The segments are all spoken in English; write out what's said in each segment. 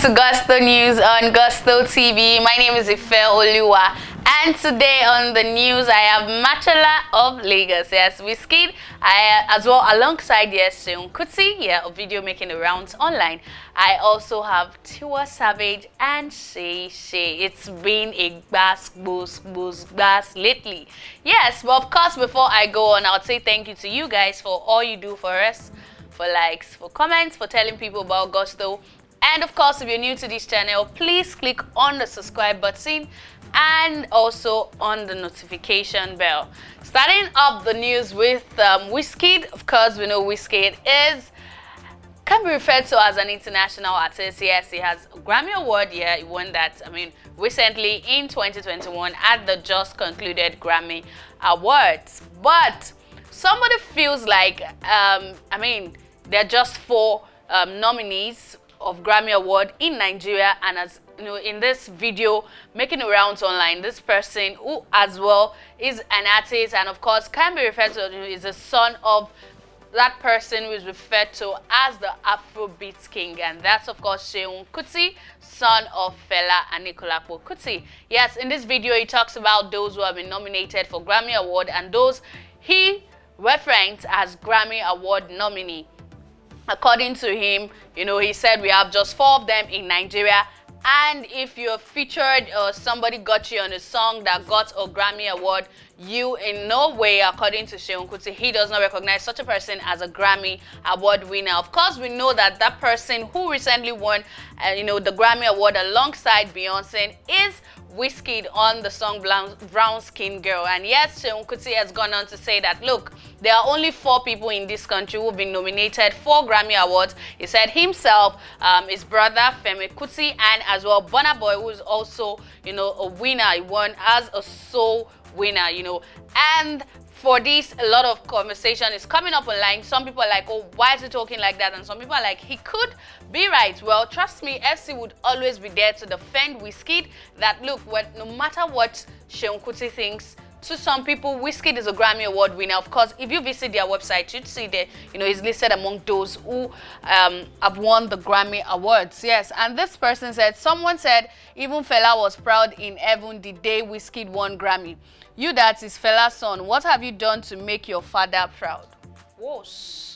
to Gusto News on Gusto TV. My name is Ife Oluwa. And today on the news, I have Machala of Lagos. Yes, Wizkid, I, as well alongside, yes, Seun Kuti, yeah, a video making rounds online. I also have Tiwa Savage and Seyi Shay. It's been a bass, boost, boost, bass lately. Yes, but of course, before I go on, I'll say thank you to you guys for all you do for us, for likes, for comments, for telling people about Gusto. And of course, if you're new to this channel, please click on the subscribe button and also on the notification bell. Starting up the news with um, of course, we know Wizkid is can be referred to as an international artist. Yes, he has Grammy Award. Yeah, he won that, I mean, recently in 2021 at the just concluded Grammy Awards. But somebody feels like, um, I mean, there are just four um, nominees of Grammy Award in Nigeria and as you know in this video making rounds online this person who as well is an artist and of course can be referred to is a son of that person who is referred to as the Afrobeat King, and that's of course Seun Kuti, son of Fela Anikulapo Kuti. Yes, in this video he talks about those who have been nominated for Grammy Award and those he referenced as Grammy Award nominee. According to him, you know, he said we have just four of them in Nigeria. And if you're featured or somebody got you on a song that got a Grammy Award, you in no way, according to Seun Kuti, he does not recognize such a person as a Grammy Award winner. Of course, we know that that person who recently won, uh, you know, the Grammy Award alongside Beyonce is Wizkid on the song Brown Skin Girl. And yes, Seun Kuti has gone on to say that, look, there are only four people in this country who've been nominated for Grammy Awards. He said himself, um, his brother Femi Kuti, and as well Burna Boy, who is also, you know, a winner. He won as a sole winner, you know. And for this, a lot of conversation is coming up online. Some people are like, oh, why is he talking like that? And some people are like, he could be right. Well, trust me, FC would always be there to defend Wizkid. That, look, what, no matter what Seun Kuti thinks, to some people, Wizkid is a Grammy Award winner. Of course, if you visit their website, you'd see that, you know, he's listed among those who um, have won the Grammy Awards. Yes, and this person said, someone said, even Fela was proud in heaven the day Wizkid won Grammy. You that is Fela's son, what have you done to make your father proud? Whoosh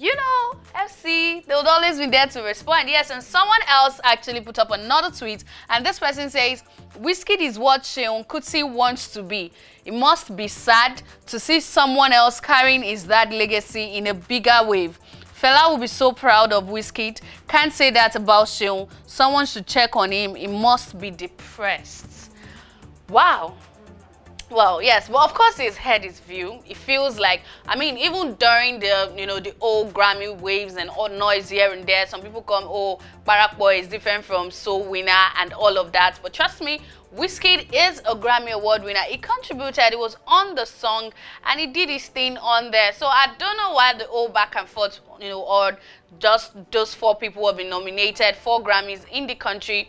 you know, FC, they would always be there to respond. Yes, and someone else actually put up another tweet, and this person says, Wizkid is what Seun Kuti wants to be. It must be sad to see someone else carrying his dad legacy in a bigger wave. Fela will be so proud of Wizkid. Can't say that about Seun. Someone should check on him. He must be depressed. Wow. Well, yes, well, of course, he's had his view. It feels like, I mean, even during the, you know, the old Grammy waves and all noise here and there, some people come, oh, Burna Boy is different from Sole Winner and all of that. But trust me, Wizkid is a Grammy Award winner. He contributed, he was on the song, and he did his thing on there. So I don't know why the old back and forth, you know, or just those four people have been nominated for Grammys in the country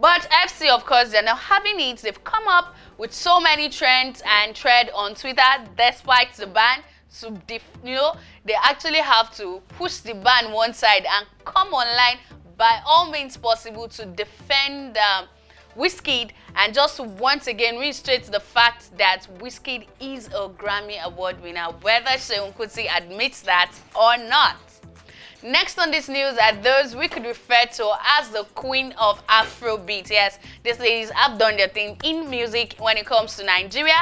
but FC, of course, they're now having it. They've come up with so many trends and thread on Twitter despite the ban. So, you know, they actually have to push the ban one side and come online by all means possible to defend um, Wizkid and just once again reiterate the fact that Wizkid is a Grammy Award winner, whether Seun Kuti admits that or not. Next on this news are those we could refer to as the queen of Afrobeat. Yes, these ladies have done their thing in music when it comes to Nigeria.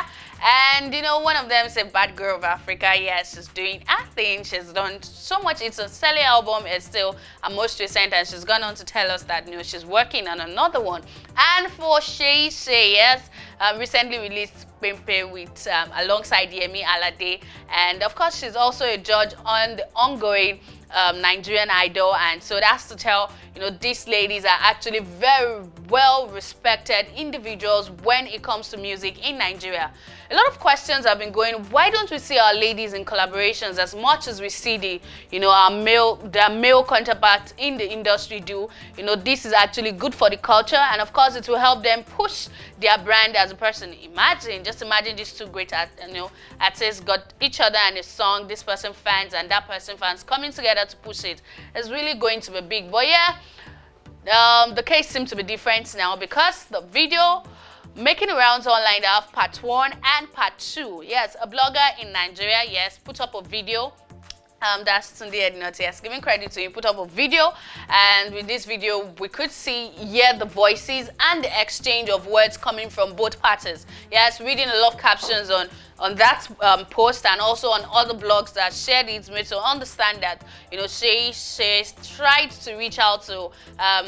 And you know, one of them is a bad girl of Africa. Yes, she's doing her thing. She's done so much. It's a selling album. It's still a most recent, and she's gone on to tell us that you know she's working on another one. And for Seyi Shay, yes, um, recently released Pempe with um, alongside Yemi Alade, and of course she's also a judge on the ongoing um, Nigerian Idol. And so that's to tell you know these ladies are actually very well respected individuals when it comes to music in Nigeria. A lot of questions have been going. Why don't we see our ladies in collaborations as much as we see the you know our male their male counterparts in the industry do? You know this is actually good for the culture. And of course it will help them push their brand as a person. Imagine just imagine these two great you know artists got each other and a song this person fans and that person fans coming together to push it. It's really going to be big. But yeah, Um, the case seems to be different now because the video making rounds online have part one and part two. Yes, a blogger in Nigeria, yes, put up a video um, that's Tunde Ednut, yes, giving credit to him, put up a video and with this video we could see, hear the voices and the exchange of words coming from both parties. Yes, reading a lot of captions on on that um, post and also on other blogs that shared it made to understand that, you know, she, she tried to reach out to um,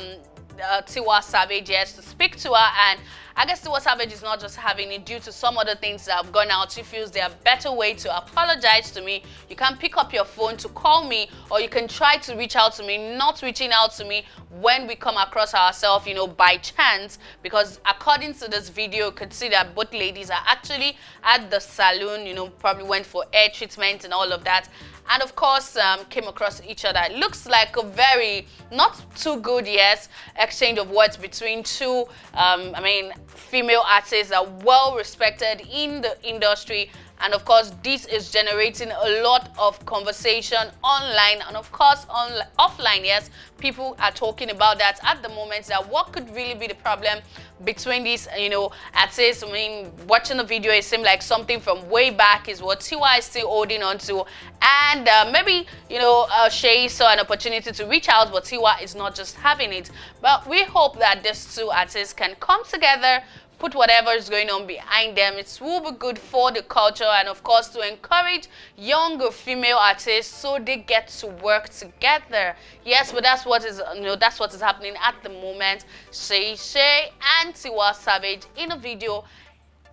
uh, Tiwa Savage, yes, to speak to her and I guess the Tiwa Savage is not just having it due to some other things that have gone out. She feels there are better way to apologize to me. You can pick up your phone to call me or you can try to reach out to me, not reaching out to me when we come across ourselves, you know, by chance. Because according to this video, you could see that both ladies are actually at the salon, you know, probably went for hair treatment and all of that and of course um, came across each other. It looks like a very, not too good, yes, exchange of words between two, um, I mean, female artists that are well respected in the industry and of course this is generating a lot of conversation online. And of course on offline yes people are talking about that at the moment that what could really be the problem between these you know artists i mean watching the video it seemed like something from way back is what Tiwa is still holding on to. And uh, maybe you know uh, Shay saw an opportunity to reach out but Tiwa is not just having it. But we hope that these two artists can come together put whatever is going on behind them. It will be good for the culture and of course to encourage younger female artists so they get to work together. Yes, but that's what is you know that's what is happening at the moment. Seyi Shay and Tiwa Savage in a video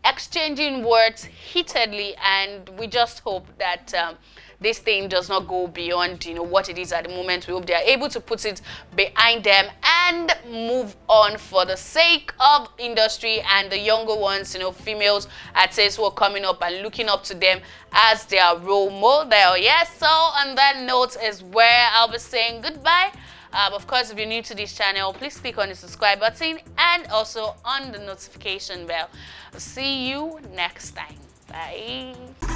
exchanging words heatedly and we just hope that um, this thing does not go beyond you know what it is at the moment we hope they are able to put it behind them and move on for the sake of industry and the younger ones you know females artists who are coming up and looking up to them as their role model yes so on that note is where i'll be saying goodbye um, of course, if you're new to this channel, please click on the subscribe button and also on the notification bell. See you next time. Bye.